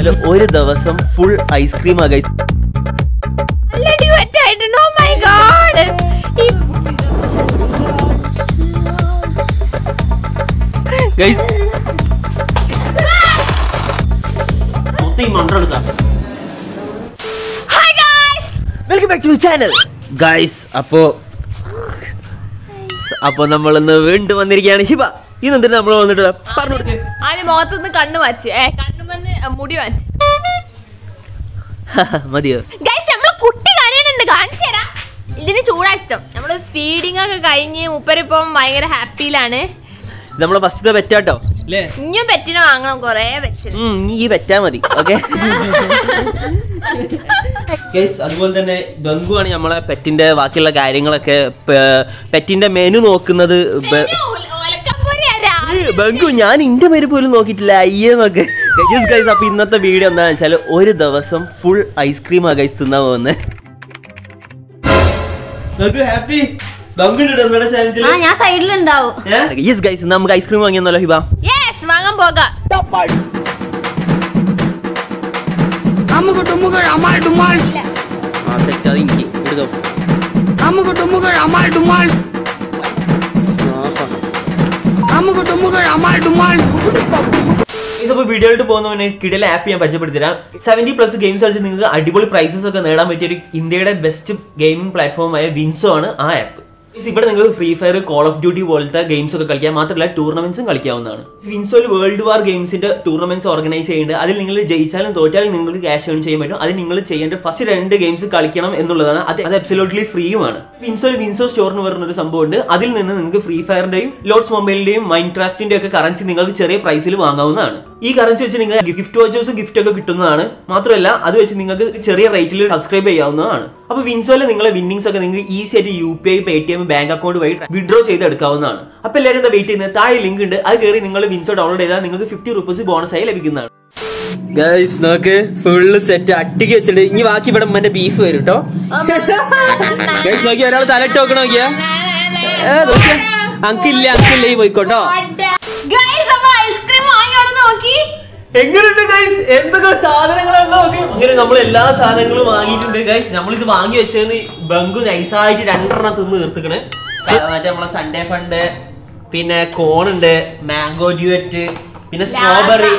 അല്ല ഒരു ദിവസം full ice cream ആകൈസ്. Welcome back to channel guys അപ്പോ അപ്പോ നമ്മൾ ഇന്ന് വീണ്ടും വന്നിരിക്കുകയാണ്. ഹിബ ഇന്ന് എന്തിനാ നമ്മൾ വന്നിട്ട് പറഞ്ഞു കൊടുക്കേ. ആദ്യം മുഖത്തുനിന്ന് കണ്ണു കണ്ണുമെന്ന് മുടി മാച്ച് മതിയോ? ഗൈസ് നമ്മൾ കുട്ടി കരയുന്നുണ്ട് കാണിച്ചു തരാം. ഇതിന് ചൂടാ ഇഷ്ടം. നമ്മൾ ഫീഡിങ് ഒക്കെ കഴിഞ്ഞ് മുപ്പരിപ്പം ഭയങ്കര ഹാപ്പിയിലാണ്. നമ്മളെ ഫസ്റ്റ് പെറ്റാട്ടോ. ഇനിയും പെറ്റിനെ വാങ്ങണം കൊറേ നീ ഈ പെറ്റാ മതി ഓക്കെ? അതുപോലെ തന്നെ ബംഗു ആണ് നമ്മളെ പെറ്റിന്റെ ബാക്കിയുള്ള കാര്യങ്ങളൊക്കെ പെറ്റിന്റെ മെനു നോക്കുന്നത് ബംഗു ഞാൻ ഇന്റെ പേര് പോലും നോക്കിയിട്ടില്ല അയ്യെന്നൊക്കെ ഗൈസ് അപ്പൊ ഇന്നത്തെ വീഡിയോ എന്താണെന്ന് വെച്ചാൽ ഒരു ദിവസം ഫുൾ ഐസ്ക്രീമാ ഗൈസ് തിന്നാൻ പോകുന്നത് ഹാപ്പി ആ ഞാൻ സൈഡിലുണ്ടാവും. യെസ് ഗൈസ് നമുക്ക് ഐസ്ക്രീം വാങ്ങിയെന്നല്ലോ ഹിബ. യെസ് വാങ്ങാൻ പോകാം. അമുക്ക് ഡുമാൾ അപ്പോൾ വീഡിയോയിലോട്ട് പോകുന്നവനെ കിടല ആപ്പ് ഞാൻ പരിചയപ്പെടുത്തിരാം സെവന്റി പ്ലസ് ഗെയിംസ് കളിച്ച് നിങ്ങൾക്ക് അടിപൊളി പ്രൈസസ് ഒക്കെ നേടാൻ പറ്റിയ ഒരു ഇന്ത്യയുടെ ബെസ്റ്റ് ഗെയിമിംഗ് പ്ലാറ്റ്ഫോമായ വിൻസോ ആണ് ആ ആപ്പ് ഇവിടെ നിങ്ങൾക്ക് free fire call of duty പോലത്തെ ഗെയിംസ് ഒക്കെ കളിക്കാം മാത്രമല്ല ടൂർണമെന്റ്സും കളിക്കാവുന്നതാണ്. വിൻസോൽ വേൾഡ് വാർ ഗെയിംസിന്റെ ടൂർണമെന്റ്സ് ഓർഗനൈസ് ചെയ്യുന്നുണ്ട്. അതിൽ നിങ്ങൾ ജയിച്ചാലും തോറ്റാലും നിങ്ങൾക്ക് ക്യാഷ് ഏൺ ചെയ്യാൻ പറ്റും. അത് നിങ്ങൾ ചെയ്യേണ്ട ഫസ്റ്റ് രണ്ട് ഗെയിംസ് കളിക്കണം എന്നുള്ളതാണ്. അത് അത് അബ്സലൂട്ട്ലി ഫ്രീയുമാണ് വിൻസോയിൽ വിൻസോ സ്റ്റോർ എന്ന് ഒരു സംഭവമുണ്ട് അതിൽ നിന്ന് നിങ്ങൾക്ക് ഫ്രീ ഫയറിന്റെയും ലോഡ്സ് മൊബൈലിന്റെയും മൈൻഡ് ക്രാഫ്റ്റിന്റെ ഒക്കെ കറൻസി നിങ്ങൾക്ക് ചെറിയ പ്രൈസിൽ വാങ്ങാവുന്നതാണ്. ഈ കറൻസി വെച്ച് നിങ്ങൾ ഗിഫ്റ്റ് വാച്ചേഴ്സും ഗിഫ്റ്റ് ഒക്കെ കിട്ടുന്നതാണ്. മാത്രമല്ല അത് വെച്ച് നിങ്ങൾക്ക് ചെറിയ റേറ്റിൽ സബ്സ്ക്രൈബ് ചെയ്യാവുന്നതാണ്. അപ്പോൾ വിൻസോയിൽ നിങ്ങളെ വിന്നിങ്സ് ഒക്കെ നിങ്ങൾക്ക് ഈസി ആയിട്ട് U P I Paytm bank account വഴി വിഡ്രോ ചെയ്തെടുക്കാവുന്നതാണ്. അപ്പോൾ എല്ലാവരും എന്താ വെയിറ്റ് ചെയ്യുന്നത് താഴെ ലിങ്ക് ഉണ്ട്. അത് കയറി നിങ്ങൾ വിൻസോ ഡൗൺലോഡ് ചെയ്താൽ നിങ്ങൾക്ക് ഫിഫ്റ്റി റുപ്പീസ് ബോണസ് ആയി ലഭിക്കുന്നതാണ്. ഗൈസ് നോക്ക് ഫുള്ള് സെറ്റ് അട്ടിക്ക് വെച്ചിട്ട് ഇനി ബാക്കി ഇവിടെ ഉമ്മന്റെ ബീഫ് വരും കേട്ടോ ഗൈസ് നോക്കി ഒരാൾ തലട്ട് നോക്കണ നോക്കിയാ. അങ്കില്ല അങ്കില്ല ഈ പോയിക്കോട്ടോ ഗൈസ് അപ്പൊ ഐസ്ക്രീം വാങ്ങി നോക്കി. എങ്ങനെയുണ്ട് ഗൈസ് എന്തൊക്കെ സാധനങ്ങളാണ് അങ്ങനെ നമ്മൾ എല്ലാ സാധനങ്ങളും വാങ്ങിയിട്ടുണ്ട്. ഗൈസ് നമ്മൾ ഇത് വാങ്ങി വെച്ചതെന്ന് ബംഗു നൈസായിട്ട് രണ്ടെണ്ണം തിന്ന് തീർത്തിക്കണ്. മറ്റേ നമ്മളെ സൺഡേ ഫണ്ട് പിന്നെ കോൺ ഉണ്ട് മാംഗോ ഡ്യൂറ്റ് പിന്നെ സ്ട്രോബെറി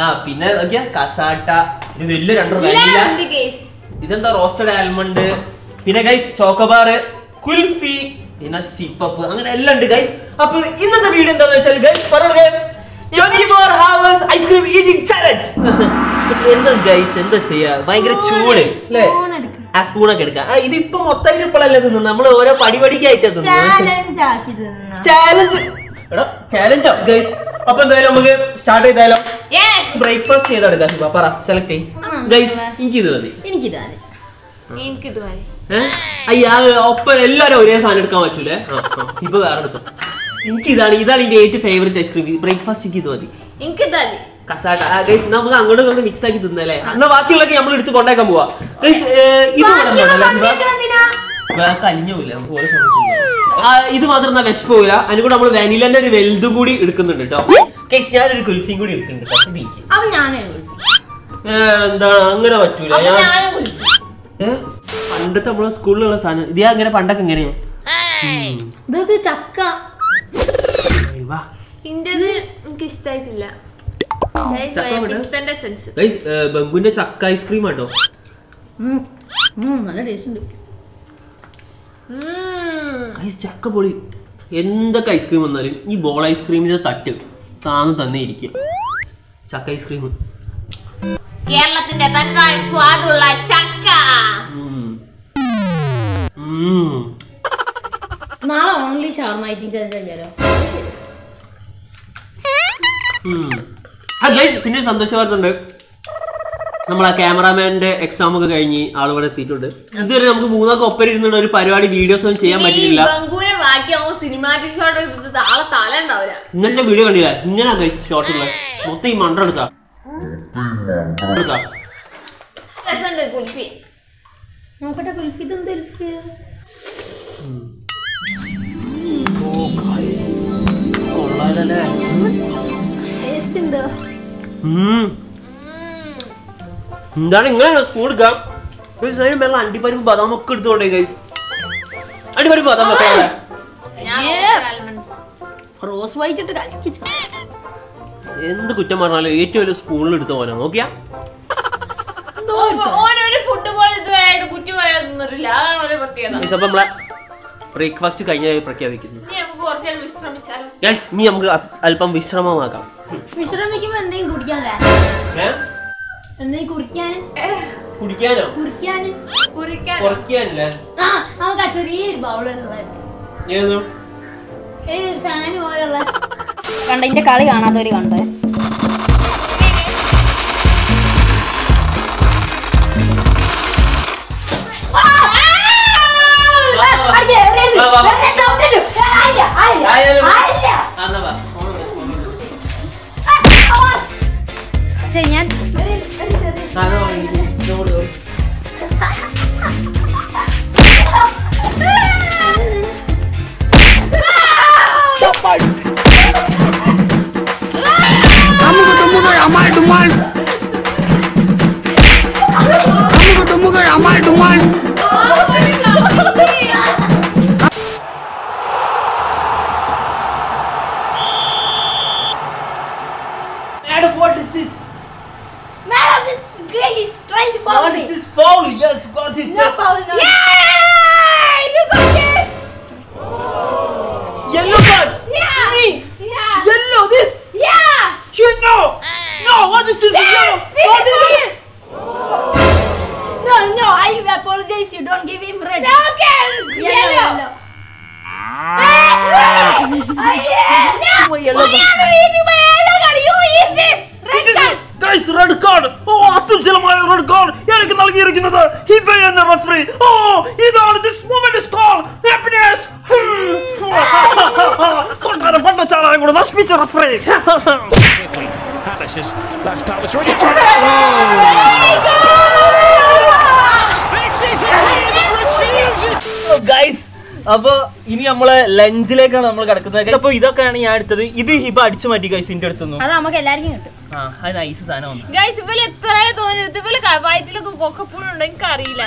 ആ പിന്നെ നോക്കിയാ കസാട്ട. ഇത് വലിയ രണ്ടെണ്ണം. ഇതെന്താ റോസ്റ്റഡ് ആൽമണ്ട് പിന്നെ ഗൈസ് ചോക്കോബാറ് കുൽഫി പിന്നെ സിപ്പപ്പ് അങ്ങനെ എല്ലാം ഉണ്ട് ഗൈസ് അപ്പൊ ഇന്നത്തെ വീഡിയോ എന്താണെന്ന് വെച്ചാൽ ഗൈസ് പറഞ്ഞു twenty four hours ice cream eating challenge എന്താ ഗൈസ് എന്താ ചെയ്യാ? ഭയങ്കര ചൂട്. അല്ലേ? ആ സ്പൂണൊക്കെ എടുക്കാം. ആ, ഇതിപ്പോ മൊത്തമായിട്ട് ഇപ്പോഴല്ലേ തിന്നു നമ്മൾ ഓരോ പടി പടിക്കായിട്ട് ചാലഞ്ച് ചാലഞ്ച് എടാ ചാലഞ്ച് ഗൈസ് അപ്പൊ എന്തായാലും നമുക്ക് സ്റ്റാർട്ട് ചെയ്താലോ? ബ്രേക്ക്ഫാസ്റ്റ് ചെയ്തെടുക്കാം. ഹിബ, പറ സെലക്ട് ചെയ്യും. ഗൈസ് എനിക്ക് ഇത് മതി. എനിക്കിതാ മതി. എനിക്കിത് മതി. ഏഹ്? അയ്യ ഒപ്പം എല്ലാരും ഒരേ സാധനം എടുക്കാൻ പറ്റൂലേ. ഇപ്പൊ വേറെ എടുക്കാം എനിക്ക് ഇതാണ് ഇതാണ് എന്റെ ഏറ്റവും ഫേവറേറ്റ് ഐസ്ക്രീം ബ്രേക്ക്ഫാസ്റ്റ് എനിക്ക് ഇത് മതി. എനിക്കിത് മതി കസാട്ട ഗൈസ് നമുക്ക് അങ്ങോട്ടും ഇങ്ങോട്ടും മിക്സ് ആക്കി തിന്നല്ലേ? എന്നാ ബാക്കിയുള്ളൊക്കെ നമ്മൾ എടുത്ത് കൊണ്ടേക്കാൻ പോവാ. ഗൈസ് ഇത് കലിഞ്ഞൂല ഇത് മാത്രം എന്നാ പോവില്ല. അതിന് കൂടെ നമ്മൾ വാനിലന്റെ ഒരു വലുതും കൂടി എടുക്കുന്നുണ്ട് കേട്ടോ. ഗൈസ് ഞാനൊരു കുൽഫിയും കൂടി എടുക്കുന്നുണ്ട് എനിക്ക്. എന്താണ്? അങ്ങനെ പറ്റൂല. ഞാൻ? പണ്ടത്തെ നമ്മളെ സ്കൂളിലുള്ള സാധനം. ഇത് ഞാൻ അങ്ങനെ പണ്ടൊക്കെ എങ്ങനെയാ? ഇതൊക്കെ ചക്ക. വാ. ഇന്റത് എനിക്ക് ഇഷ്ടായിട്ടില്ല. ബംഗുന്റെ ചക്ക ഐസ്ക്രീം ആട്ടോ. നല്ല ടേസ്റ്റ് ഉണ്ട്. ചക്ക പൊളി. എന്തൊക്കെ ഐസ്ക്രീം വന്നാലും ഈ ബോൾ ഐസ്ക്രീമിന്റെ തട്ട് താന്ന് തന്നെ ചക്ക ഐസ്ക്രീം കേരളത്തിന്റെ തനതായ സ്വാദുള്ള ചക്ക. നാളെ ഓൺലി ഷവർമ ഐറ്റിംഗ് ചെയ്യാലോ പിന്നെ സന്തോഷ വാർത്ത ഉണ്ട് നമ്മൾ ആ ക്യാമറാമാന്റെ എക്സാം ഒക്കെ കഴിഞ്ഞ് ആളിവിടെ എത്തിയിട്ടുണ്ട്. ഇതുവരെ നമുക്ക് മൂന്നൊക്കെ ഒപ്പം ഇരുന്നിട്ട് ഒരു പരിപാടി വീഡിയോസ് ഒന്നും ചെയ്യാൻ പറ്റില്ല ഇന്നത്തെ വീഡിയോ കണ്ടില്ല? ഇങ്ങനെ ഷോർട്ട് ഉള്ളത്. മൊത്തം ഈ മണ്ട എടുത്താ. നോക്കട്ടെ കുൽഫി കൊള്ളാലല്ലേ? ടേസ്റ്റ് ഉണ്ടോ. എന്താണ് ഇങ്ങനെ സ്പൂൺ എടുക്കാം? ഒരു സൈഡ് വെള്ളം അണ്ടിപ്പരിപ്പ് ബദാം ഒക്കെ എടുത്തോണ്ടേ ഗൈസ് അണ്ടിപ്പരിപ്പ് ബദാം വെക്കാം അവിടെ. റോസ് വായിച്ചിട്ട് കലക്കി എന്ത് കുറ്റം പറഞ്ഞാലും ഏറ്റവും വലിയ സ്പൂണിൽ എടുത്ത പോനാ നോക്കിയാ? ബ്രേക്ക്ഫാസ്റ്റ് കഴിഞ്ഞാൽ പ്രഖ്യാപിക്കുന്നു. ഇനി നമുക്ക് കുറച്ചു വിശ്രമിച്ചാലോ? ഗൈസ് ഇനി നമുക്ക് അല്പം വിശ്രമമാക്കാം. വിശ്രമിക്കുമ്പോ എന്തെങ്കിലും കുടിക്കാനല്ലേ ഏ? എന്തെങ്കിലും കുറിക്കാൻ കുടിക്കാനോ കുറിക്കാനും കുറിക്കാൻ കുറയ്ക്കാനല്ലേ ആ നമുക്ക് ആ ചെറിയൊരു ബൗളുള്ള ഏതോ ഫാൻ പോലുള്ള കണ്ട ഇതിന്റെ കളി കാണാത്തവര് കണ്ടേ വാ, വാ, വാ. ആയാലും- ആ, എന്നാ വാ. ശരി ഞാൻ señal. Claro. Kamu ketemu kayak Amal Duman. Kamu ketemu kayak Amal Duman. ചാടാൻ കൂടെ നശിപ്പിച്ച റഫറേ Palace is that's Palace ready This is a team that refuses. Guys അപ്പൊ ഇനി നമ്മളെ ലഞ്ചിലേക്കാണ് നമ്മൾ കിടക്കുന്നത്. അപ്പൊ ഇതൊക്കെയാണ് ഞാൻ എടുത്തത്. ഇത് ഇപ്പൊ അടിച്ചു മാറ്റി ഗൈസ് ഇന്റെ അടുത്തുനിന്ന് അത് നമുക്ക് എല്ലാവർക്കും കിട്ടും. ആ അത് നൈസ് സാധനം ഗൈസ് ഇവൽ എത്ര തോന്നിട്ട് ഇവൽ വയറ്റിലൊക്കെ കൊക്കപ്പുഴുണ്ടോ. എനിക്ക് അറിയില്ല.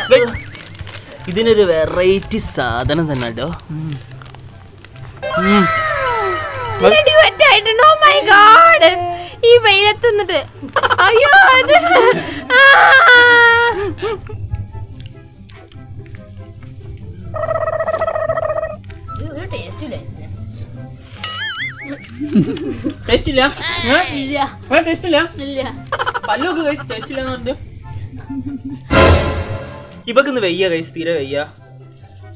ഇതിനൊരു വെറൈറ്റി സാധനം തന്നെ കേട്ടോ. ഓ മൈ ഗോഡ് ഈ വെയിലത്ത് നിന്നിട്ട്. അയ്യോ അത്. ഹിബക്ക് വെയ്യ കഴിച്ച് തീരെ വെയ്യ.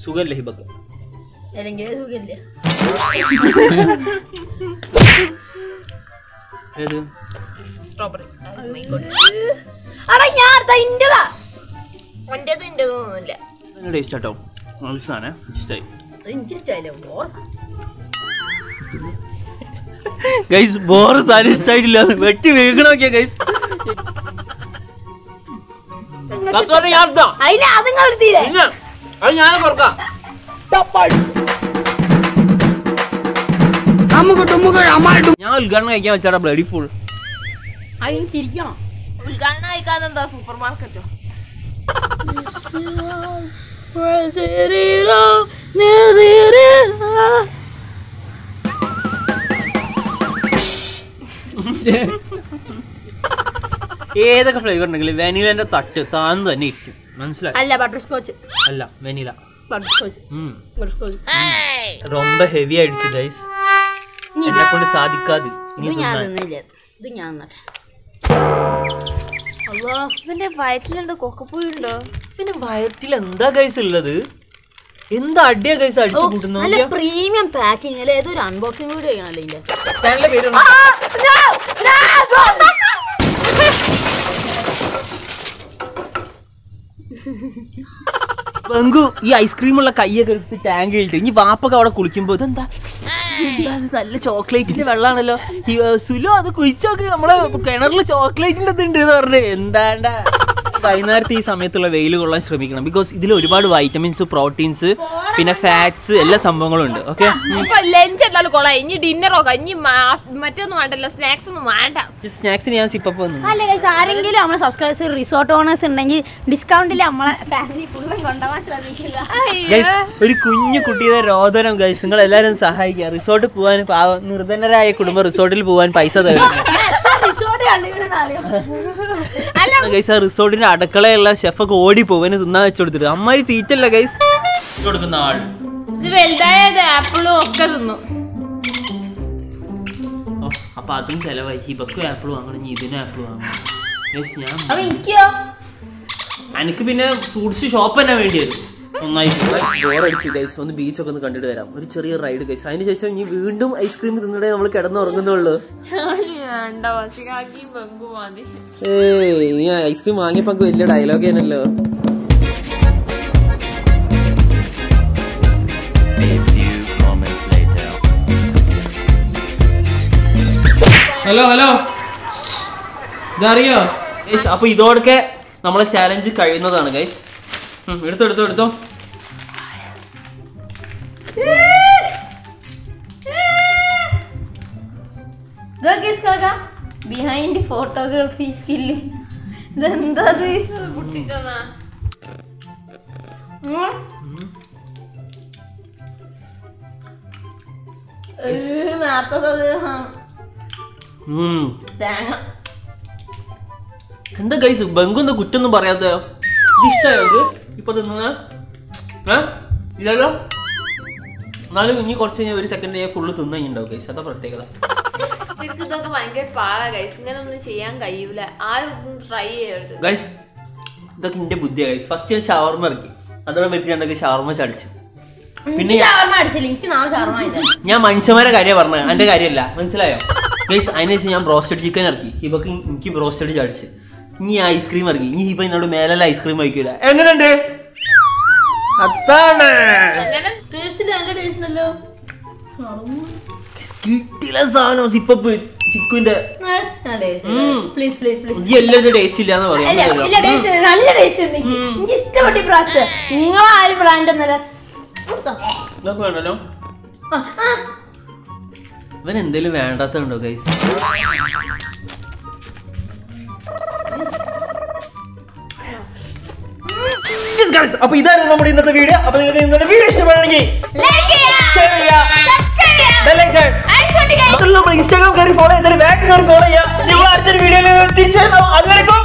സുഖല്ലേ ഹിബക്ക് സുഖമില്ല. ഏത്? അടാ ഞാൻ അടുത്ത ഇന്റതാ. ഒന്റെത് ഇന്റെത് തോന്നുന്നില്ല ടേസ്റ്റ് ആട്ടോ. മനസ്സാണ് ഇഷ്ടമായി അത് എനിക്ക് ഇഷ്ടമായില്ല ഗൈസ് ബോറ് സാധനം ഇഷ്ടമായിട്ടില്ല വെട്ടി വീഴണ നോക്കിയാ ഗൈസ് ഞാൻ അത് ഞാൻ കുറക്കാം ഞാൻ ഉദ്ഘാടനം കഴിക്കാൻ വെച്ചാടാ ബ്ലഡി ഫുൾ അതിന് ചിരിക്കണം? ഉദ്ഘാടനം കഴിക്കാതെ എന്താ സൂപ്പർ മാർക്കറ്റോ ഏതൊക്കെ ഫ്ലേവർ ഉണ്ടെങ്കിലും വെനിലന്റെ തട്ട് താന്ന് തന്നെ ഇരിക്കും. മനസ്സിലായി? അല്ല ബട്ടർ സ്കോച്ച് അല്ല vanilla butterscotch butterscotch ரொம்ப ஹெவி ஆயிடுச்சு கைஸ் എന്നെ കൊണ്ട് സാധിക്കാതെ ഇത് ഞാൻ. തിന്നില്ല. ഇത് ഞാൻ അല്ലോ ഇവന്റെ വയറ്റിലെന്തോ കൊക്കപ്പുഴുണ്ടോ പിന്നെ വയറ്റിൽ എന്താ ഗൈസ് ഉള്ളത്? എന്താ അടിയാ ഗൈസ് അടിച്ചു കൂട്ടുന്നു നല്ല പ്രീമിയം പാക്കിംഗ് അല്ലേ? ഏതൊരു അൺബോക്സിംഗ് വീഡിയോ ചെയ്യാനല്ലേ ഇതിന്റെ? ചാനലിന്റെ പേര് ബംഗു ഈ ഐസ്ക്രീമുള്ള കൈയൊക്കെ എടുത്ത് ടാങ്ക് ഇട്ട് ഇനി വാപ്പൊക്കെ അവിടെ കുളിക്കുമ്പോ ഇതെന്താ? നല്ല ചോക്ലേറ്റിന്റെ വെള്ളാണല്ലോ. സുലു അത് കുഴിച്ചോക്ക് നമ്മളെ കിണറിൽ ചോക്ലേറ്റിന്റെ ഇതുണ്ട് എന്ന് പറഞ്ഞു. എന്താണ്ടാ? വൈകുന്നേരത്തെ ഈ സമയത്തുള്ള വെയിൽ കൊള്ളാൻ ശ്രമിക്കണം. ബിക്കോസ് ഇതിൽ ഒരുപാട് വൈറ്റമിൻസ് പ്രോട്ടീൻസ് പിന്നെ ഫാറ്റ്സ് എല്ലാ സംഭവങ്ങളും ഉണ്ട് ഓക്കെ ഇപ്പൊ ലഞ്ച് എന്തായാലും കൊള്ളാം. ഇനി ഡിന്നറോ ഇനി മറ്റൊന്നും വേണ്ടല്ലോ സ്നാക്സ് ഒന്നും വേണ്ട. സ്നാക്സിന് ഞാൻ അല്ല guys, ആരെങ്കിലും നമ്മളെ സബ്സ്ക്രൈബേഴ്സ് റിസോർട്ട് ഓണേഴ്സ് ഉണ്ടെങ്കിൽ ഡിസ്കൗണ്ടിൽ നമ്മളെ ഫാമിലി ഫുള്ളും കൊണ്ടുപോകാൻ ശ്രമിക്കുക. ഒരു കുഞ്ഞു കുട്ടിയുടെ രോദനം ഗൈസ് നിങ്ങൾ എല്ലാവരും സഹായിക്കുക. റിസോർട്ടിൽ പോകാൻ പാവ നിർധനരായ കുടുംബം റിസോർട്ടിൽ പോകാൻ പൈസ തരും. അല്ല ഗൈസ് ആ റിസോർട്ടിന്റെ അടുക്കളയുള്ള ഷെഫൊക്കെ ഓടി പോവാന് തിന്നാൻ വെച്ചു കൊടുത്തിട്ട്. അമ്മായി തീറ്റല്ല ഗൈസ് കൊടുക്കുന്ന ആൾ. ഇത് വലുതായത് ആപ്പിളും ഒക്കെ തിന്നു. അപ്പൊ അതും ചെലവായി. ഇവക്കും ആപ്പിൾ വാങ്ങണം ഇതിനും ആപ്പിൾ വാങ്ങണം. ഞാൻ എനിക്ക്? പിന്നെ ഫ്രൂട്ട്സ് ഷോപ്പ് തന്നെ വേണ്ടി വരും. ബോറടിച്ചു ഗൈസ് ഒന്ന് ബീച്ചൊക്കെ ഒന്ന് കണ്ടിട്ട് വരാം. ഒരു ചെറിയ റൈഡ് ഗൈസ് അതിനുശേഷം ഇനി വീണ്ടും ഐസ്ക്രീം തിന്നിടേ നമ്മൾ കിടന്നുറങ്ങുന്നുള്ളൂ. ഏയ് നീ ഐസ്ക്രീം വാങ്ങിയപ്പോ പങ്ക് വലിയ ഡയലോഗ് ആണല്ലോ. A few moments later. Hello hello ഇതറിയോ? Guys അപ്പൊ ഇതോടൊക്കെ നമ്മളെ ചാലഞ്ച് കഴിയുന്നതാണ് ഗൈസ് എടുത്തോ എടുത്തോ എടുത്തോ. ബിഹൈൻഡ് ഫോട്ടോഗ്രാഫി സ്കില്ല് ഇതെന്താ. തേങ്ങ. എന്താ കൈസ് ബംഗൊന്നും കുറ്റൊന്നും പറയാത്ത ഇഷ്ടമായോ ഇപ്പൊ തിന്നുന്ന? ഇല്ലല്ലോ? എന്നാലും ഇനി കുറച്ച് കഴിഞ്ഞാൽ ഒരു സെക്കൻഡ് ഞാൻ ഫുള്ള് തിന്നു കഴിഞ്ഞിട്ടുണ്ടാവും ഗൈസ് അതാ പ്രത്യേകത. ശരിക്കും ഇതൊക്കെ ഭയങ്കര പാടാ ഗൈസ് ഇങ്ങനെ ഒന്നും ചെയ്യാൻ കഴിയൂല. ആരും ട്രൈ ചെയ്യരുത്. ഗൈസ് ഇതൊക്കെ എന്റെ ബുദ്ധിയാണ് ഗൈസ് ഫസ്റ്റ് ഞാൻ ഷവർമ ഇറക്കി. അതോടെ വരുത്തിട്ടുണ്ടെങ്കിൽ ഷവർമ ചടിച്ചു. പിന്നെ ഞാൻ- മനുഷ്യന്മാരെ കാര്യം പറഞ്ഞത് എന്റെ കാര്യമല്ല മനസ്സിലായോ? ഗൈസ് അതിനുശേഷം ഞാൻ ബ്രോസ്റ്റഡ് ചിക്കൻ ഇറക്കി. ഇവക്ക് എനിക്ക് ബ്രോസ്റ്റഡ് ചടിച്ച്. ഇനി ഐസ്ക്രീം ഇറക്കി. ഇനി ഇപ്പൊ എന്നോട് മേലല്ല ഐസ്ക്രീം കഴിക്കൂല എങ്ങനെയുണ്ട്? അതാണ്. അങ്ങനെ ടേസ്റ്റ് നല്ല ടേസ്റ്റ് Guys, കിട്ടില്ല സാധനം. സിപ്പപ്പ് ചിക്കുവിന്റെ. പ്ലീസ് പ്ലീസ് പ്ലീസ് ഈ ടേസ്റ്റ് ഇല്ലാന്ന് പറയാം. നല്ല ടേസ്റ്റ് ഉണ്ട് എനിക്ക്. ഇഷ്ടപ്പെട്ട നിങ്ങൾ ആരും ബ്രാൻഡ് ഒന്നല്ല ഇതൊക്കെ വേണ്ടല്ലോ. ഇവൻ എന്തേലും വേണ്ടാത്തുണ്ടോ ഗൈസ് അപ്പൊ ഇതായിരുന്നു നമ്മുടെ ഇന്നത്തെ വീഡിയോ അപ്പൊ നിങ്ങൾക്ക് ഇന്നത്തെ വീഡിയോ ഇഷ്ടപ്പെടുകയാണെങ്കിൽ ഇൻസ്റ്റാഗ്രാം കയറി ഫോളോ ചെയ്തിട്ട് ബാക്ക് കയറി ഫോളോ ചെയ്യാം നിങ്ങൾ അടുത്തൊരു വീഡിയോയിൽ തിരിച്ചു അതുവരെക്കും.